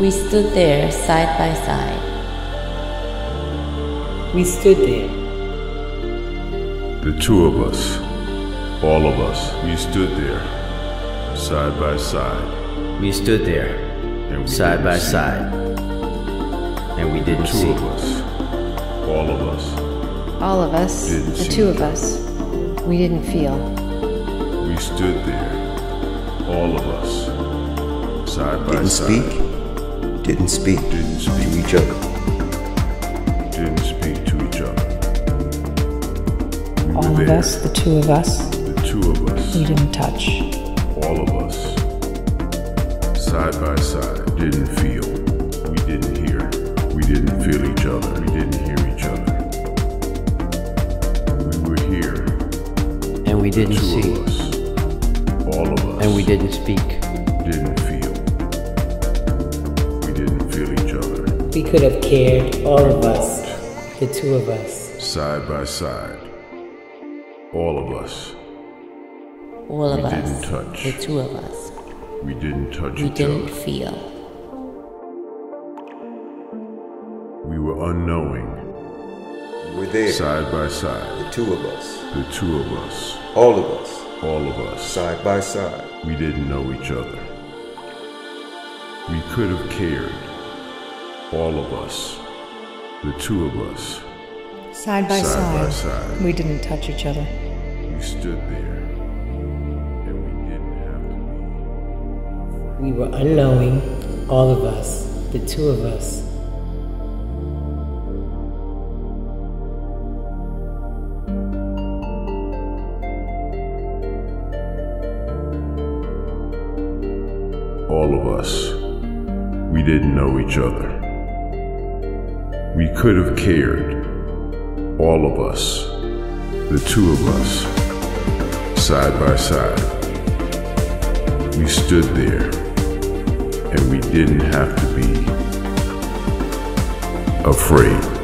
We stood there side by side. We stood there. The two of us, all of us, we stood there, side by side. We stood there, and we side by see. side, and we didn't the Two see. of us, all of us, All of us, Didn't the see two of us, we didn't feel. we stood there, all of us, side by Didn't side. speak. Didn't speak Didn't to each other. Didn't speak to each other. We All of there, us, the two of us, the two of us, we didn't touch. all of us, side by side, didn't feel, we didn't hear, we didn't feel each other, we didn't hear each other. We were here, And we didn't two see. of us, all of us, And we didn't speak. didn't feel, We could have cared, all of us, the two of us. side by side, all of us, All of We us. didn't touch. The two of us. we didn't touch We each didn't other, feel. we were unknowing, We were there. side by side, The two of us. the two of us, All of us. all of us. Side by side. We didn't know each other. We could have cared. All of us. The two of us. Side by Side by side, side. we didn't touch each other. We stood there. And we didn't have to be. We were unknowing, all of us, the two of us. All of us. We didn't know each other. We could have cared. All of us. The two of us. Side by side. We stood there. And we didn't have to be afraid.